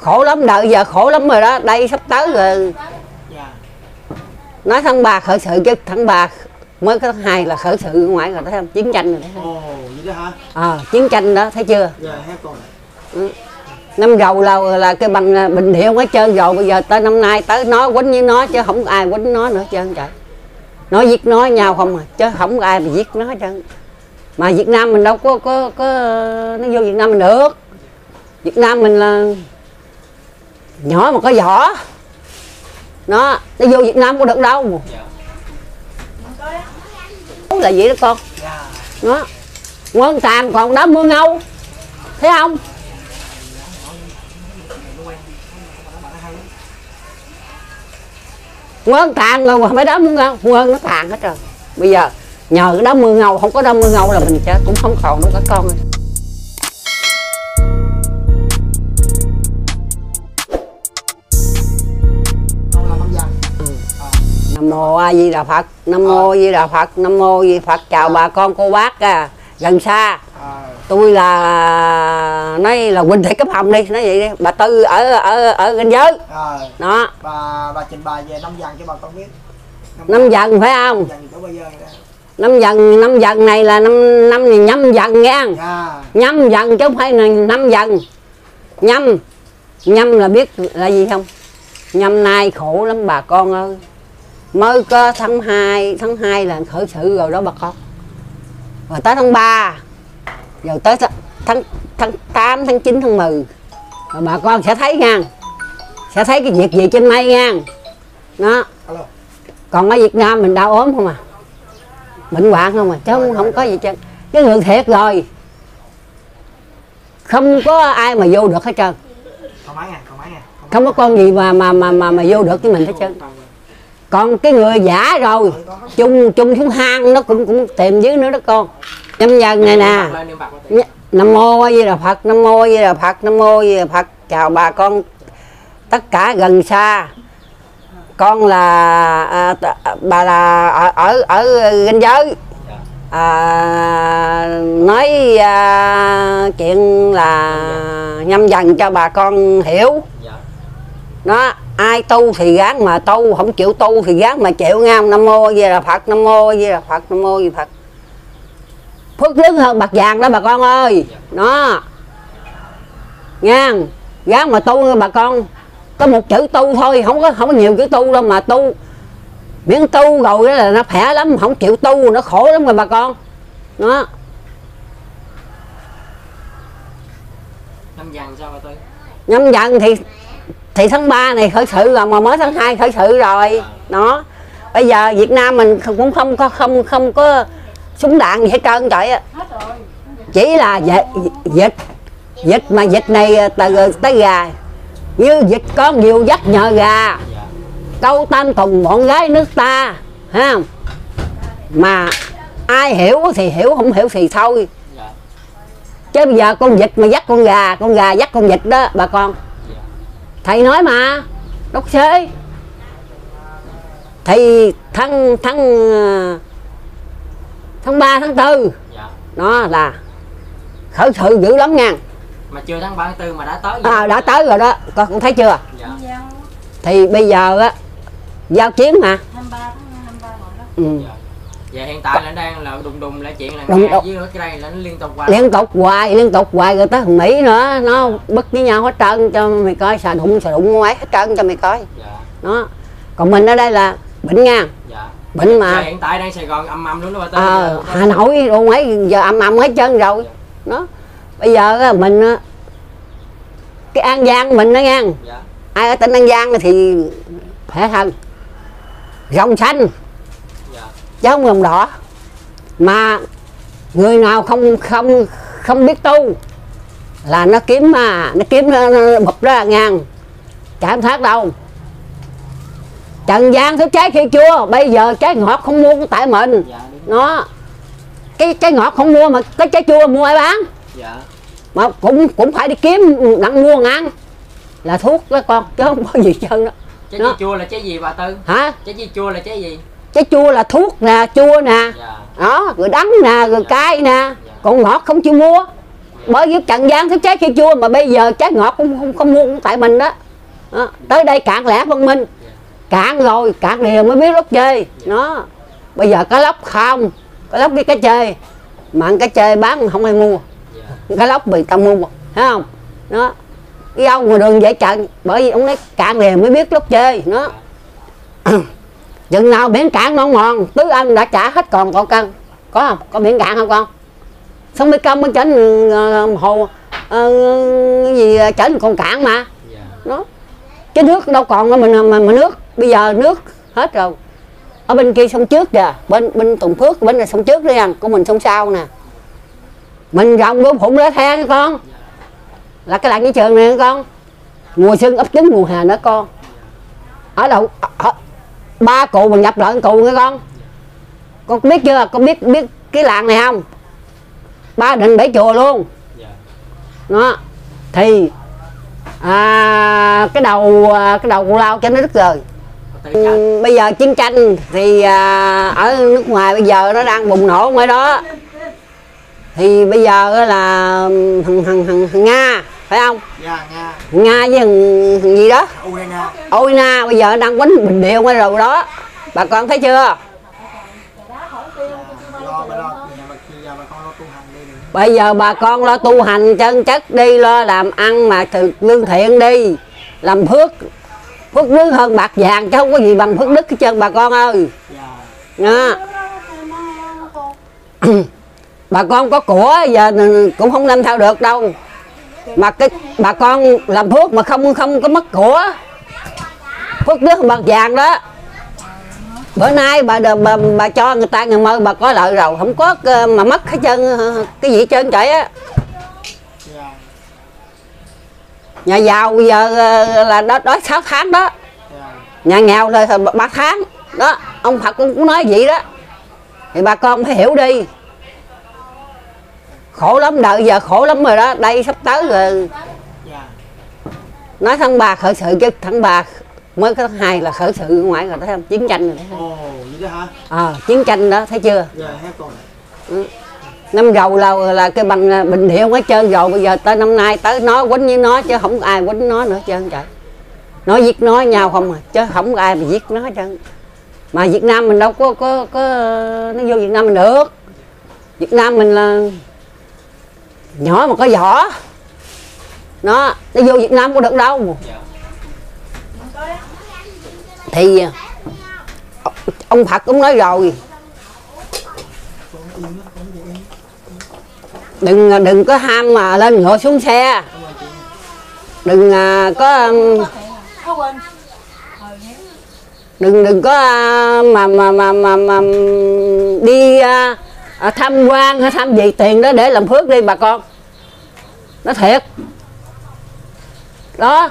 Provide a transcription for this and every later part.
khổ lắm đợi giờ khổ lắm rồi đó. Đây sắp tới rồi. Dạ. Nói tháng 3 khởi sự chứ tháng 3 mới có tháng 2 là khởi sự ở ngoài rồi thấy không? Chiến tranh rồi thấy không? Ồ vậy đó hả? Ờ chiến tranh đó thấy chưa? Dạ con năm đầu là là cái bằng à, bình thiệu hết trơn. Rồi bây giờ tới năm nay tới nó quýnh với nó chứ không ai quýnh nó nữa trơn trời. Nó giết nó nhau không à chứ không ai mà giết nó trơn. Mà Việt Nam mình đâu có có có nó vô Việt Nam mình được. Việt Nam mình là nhỏ mà có vỏ. Nó nó vô Việt Nam có được đâu. Là vậy đó con. Dạ nó ngon tàn còn đá mưa ngâu. Thấy không? Ngon tàn rồi mà phải đá mưa ngâu. Ngon nó tàn hết rồi. Bây giờ nhờ cái đá mưa ngâu, không có đá mưa ngâu là mình chết, cũng không còn đâu các con ơi. Nam mô a di đà phật. Nam mô a di đà phật. Nam mô a di phật. Chào bà con cô bác à, gần xa. À, tôi là nói là huynh thị cấp hồng đi nói vậy đi. Bà tư ở ở ở ranh giới đó. Bà bà trình bày về năm dần cho bà con biết. Năm dần phải không? Năm dần năm dần này là năm năm nhâm dần nghe dạ. Nhâm dần chứ không phải là năm dần nhâm. Nhâm là biết là gì không? Nhâm nay khổ lắm bà con ơi mới có tháng 2 tháng 2 là khởi sự rồi đó bà con. Rồi tới tháng 3 rồi tới th- tháng tháng 8 tháng 9 tháng 10 rồi bà con sẽ thấy nha sẽ thấy cái việc gì trên mây nha alo. Còn ở Việt Nam mình đau ốm không à? Bệnh hoạn không à? Chứ không, không có gì chứ cái người thiệt rồi. Không có ai mà vô được hết trơn. Không có con gì mà mà mà mà, mà vô được với mình hết trơn còn cái người giả rồi chung chung xuống hang nó cũng cũng tìm dưới nữa đó con. Nhâm dần này nè nam mô a di đà phật nam mô a di đà phật nam mô a di đà phật. Chào bà con tất cả gần xa. Con là à, t- bà là ở ở ở ranh giới. À, nói à, chuyện là nhâm dần cho bà con hiểu. Đó ai tu thì gán mà tu không chịu tu thì gán mà chịu nha nam mô di đà phật nam mô di đà phật nam mô di phật. Phước lớn hơn bạc vàng đó bà con ơi. Nó nha gán mà tu nha bà con. Có một chữ tu thôi không có không có nhiều chữ tu đâu mà tu. Miễn tu rồi là nó khỏe lắm không chịu tu nó khổ lắm rồi bà con. Nó năm dần sao bà tư? Nhâm dần thì thì tháng 3 này khởi sự rồi, mà mới tháng 2 khởi sự rồi. Nó bây giờ Việt Nam mình cũng không có, không không có súng đạn gì hết trơn trời á. Chỉ là dịch dịch mà dịch này ờ, từ ờ, tới gà. Như dịch có nhiều dắt nhờ gà. Câu tam tùng bọn gái nước ta, ha? Mà ai hiểu thì hiểu, không hiểu thì thôi. Chứ bây giờ con vịt mà dắt con gà con gà dắt con vịt đó, bà con thầy nói mà đốc xế thì tháng tháng ờ, tháng 3 tháng 4 dạ. Đó là khởi sự dữ lắm nha. Mà chưa tháng ba tháng tư mà đã tới à, đã tới rồi đó. Con cũng thấy chưa? Dạ. Thì bây giờ á giao chiến mà. 23 tháng 23 rồi đó. ừ. dạ dạ hiện tại là đang là đùng đùng lại chuyện là Đùng đùng. với cái đây là nó liên tục qua liên tục hoài liên tục hoài rồi tới thằng mỹ nữa nó bất với nhau hết trơn cho mày coi xà đụng xà đụng ngoái hết trơn cho mày coi. Dạ. Đó. Còn mình ở đây là bệnh nha. Dạ. Bệnh mà. Dạ, hiện tại đang Sài Gòn âm âm luôn đó bà tư. Ờ Dạ, hà nội đâu mấy giờ âm âm hết trơn rồi. Đó. Bây giờ mình cái an giang mình đó nha. Dạ. Ai ở tỉnh an giang thì khỏe hơn. Rồng xanh không rồng đỏ mà người nào không không không biết tu là nó kiếm mà nó kiếm nó, nó bụp ra ngang chả thác đâu. Trần gian thứ trái khi chua bây giờ trái ngọt không mua tại mình. Dạ nó cái trái ngọt không mua mà cái trái chua mua ai bán. Dạ. Mà cũng cũng phải đi kiếm đặng mua ăn là thuốc đó con chứ không có gì trơn đó. Trái chua là trái gì bà tư? Hả? Trái chua là trái gì trái chua là thuốc nè chua nè. Dạ. Đó rồi đắng nè rồi cay nè. Còn ngọt không chịu mua. Bởi giúp trần gian thích trái cây chua mà bây giờ trái ngọt không không, không mua cũng tại mình đó. đó tới đây cạn lẻ văn minh. Cạn rồi cạn điều mới biết lóc chơi. Nó bây giờ cá lóc không cá lóc đi cá chơi. Mà ăn cá chơi bán không ai mua. Dạ. Cá lóc bị tao mua thấy không? Nó cái ông ngoài đường dễ trận bởi vì ông nói cạn điều mới biết lóc chơi. Nó chừng nào biển cạn ngon ngon tứ ân đã trả hết còn còn cân. Có không? Có biển cạn không con? Xong mới công mới chỉnh ờ, hồ cái gì chỉnh còn cạn mà. Dạ. Nó cái nước đâu còn mà mình mà, mà nước bây giờ nước hết rồi. Ở bên kia sông trước kìa bên bên tùng phước bên là sông trước đi anh của mình sông sau nè. Mình rồng gom phụng lá the nha con. Là cái làng cái trường này con. Mùa xuân ấp trứng mùa hè nữa con. Ở đâu? Ở, ba cụ mình nhập lợn cụ nghe con. Con biết chưa? Con biết biết cái làng này không? Ba định bảy chùa luôn. Dạ. Đó. Thì à, cái đầu à, cái đầu cụ lao cho nó đứt rồi Ừ, bây giờ chiến tranh thì à, ở nước ngoài bây giờ nó đang bùng nổ ngoài đó. Thì bây giờ là thằng thằng thằng, thằng nga phải không? Dạ, Nga, nga với thằng, gì đó? Ukraine. Oina bây giờ đang quánh bình điệu ngoài đầu đó. Bà con thấy chưa? Bây giờ bà con lo tu hành chân chất đi lo làm ăn mà thực lương thiện đi. Làm phước phước đức hơn bạc vàng chứ không có gì bằng phước đức hết trơn bà con ơi. Dạ, đó bà con có của giờ cũng không làm sao được đâu mà cái bà con làm phước mà không không có mất của phước đức bạc vàng đó. Bữa nay bà, bà, bà, bà cho người ta người mơ bà có lợi rồi. Không có ờ, mà mất hết trơn ờ, cái gì trơn trời á. Nhà giàu bây giờ ờ, là đó đói 6 tháng đó. Nhà nghèo là ba tháng đó. Ông Phật cũng nói vậy đó. Thì bà con phải hiểu đi khổ lắm đợi giờ khổ lắm rồi đó đây sắp tới rồi. Dạ, nói tháng ba khởi sự chứ tháng ba mới có tháng hai là khởi sự ngoài rồi thấy không? Chiến tranh rồi thấy không ồ, hả? ờ chiến tranh đó thấy chưa? Dạ, con. năm đầu là là cái bằng bình hiệu hết trơn rồi bây giờ tới năm nay tới nó quýnh với nó chứ không ai quýnh nó nữa trơn trời. Nó giết nó nhau không à chứ không ai mà giết nó trơn mà Việt Nam mình đâu có có có nó vô Việt Nam mình được. Việt Nam mình là nhỏ mà có vỏ nó nó vô Việt Nam có được đâu. Thì ông Phật cũng nói rồi. Đừng đừng có ham mà lên ngựa xuống xe. Đừng à, có đừng đừng có à, mà mà mà mà, mà đi à, à, tham quan hay tham gì tiền đó để làm phước đi bà con. Nó thiệt. Đó.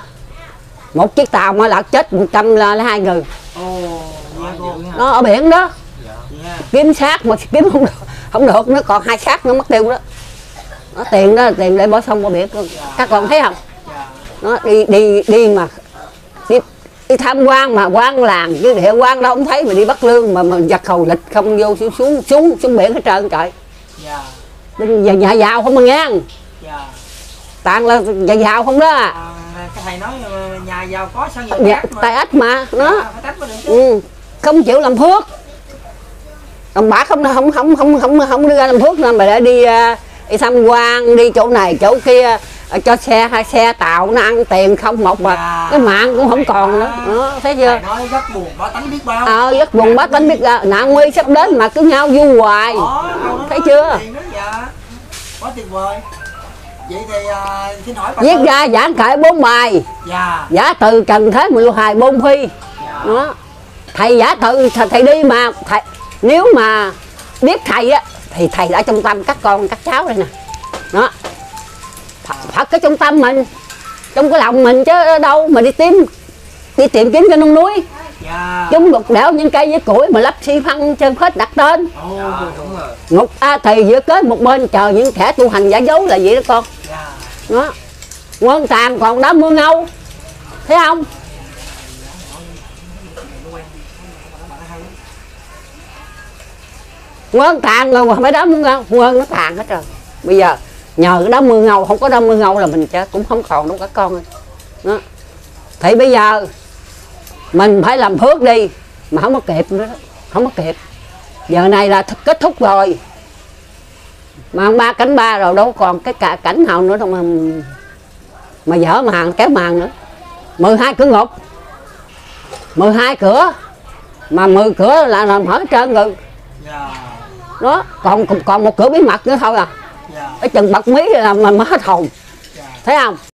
Một chiếc tàu mà lạc chết một trăm là, là hai người. Dạ nó ở biển đó. Dạ. Dạ, kiếm xác mà kiếm không được không được nó còn hai xác nó mất tiêu đó. Nó tiền đó là tiền để bỏ sông bỏ biển. Các con thấy không? Dạ, nó đi đi đi mà. Đi, đi tham quan mà quan làng chứ hiệu quan đâu không thấy mà đi bắt lương mà mà giặt hầu lịch không vô xuống xuống xuống, xuống biển hết trơn trời. Dạ, Bên nhà, nhà giàu không mà nghe. Dạ. toàn là nhà giàu không đó. À, cái thầy nói ờ, nhà giàu có sao nhiều khác mà. tay ếch mà nó. Dạ, chứ. ừ, không chịu làm phước đồng bạc không không không không không không đưa ra làm phước nên mà để đi à, đi tham quan đi chỗ này chỗ kia. à, cho xe hai xe tàu nó ăn tiền không một mà. Dạ. cái mạng cũng không còn nữa. Đó, thấy chưa? Thầy nói rất buồn, bá tánh biết bao. ờ rất buồn bá tính biết ra nạn nguy sắp đến mà cứ nhau du hoài. Đó, thấy chưa? dạ. Quá tuyệt vời. Vậy thì à, xin hỏi viết ra giảng kệ bốn bài. Dạ, giả từ trần thế mười hài bôn phi. Dạ. đó. Thầy giả từ thầy, thầy đi mà. Thầy nếu mà biết thầy á thì thầy đã trong tâm các con các cháu đây nè. Đó Phật, cái trong tâm mình. Trong cái lòng mình chứ đâu mà đi tìm đi tìm kiếm trên nông núi. Dạ. chúng lục đẽo những cây với củi mà lắp xi phăng trên hết đặt tên. Ồ, dạ ngục a thì giữa kế một bên chờ những kẻ tu hành giả dối là vậy đó con. Dạ. đó. Quân tàn còn đá mưa ngâu. Thấy không? Quân tàn rồi mà mấy đó mưa ngâu. Quân nó tàn hết rồi. Bây giờ nhờ cái đó mưa ngâu không có đó mưa ngâu là mình chết cũng không còn đâu các con ơi. Đó. thì bây giờ mình phải làm phước đi mà không có kịp nữa đó. không có kịp. Giờ này là kết thúc rồi. Mà ba cánh ba rồi đâu còn cái cả cảnh nào nữa đâu mà mà dở màn kéo màn nữa. 12 cửa ngục. 12 cửa. Mà 10 cửa là làm hết trơn rồi. Dạ. Đó còn còn một cửa bí mật nữa thôi à dạ cái chừng bật mí là mà mà hết hồn. Dạ. Thấy không